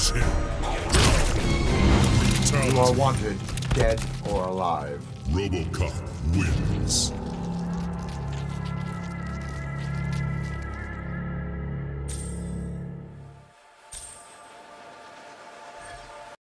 Finish him. You are wanted, dead or alive. Robocop wins.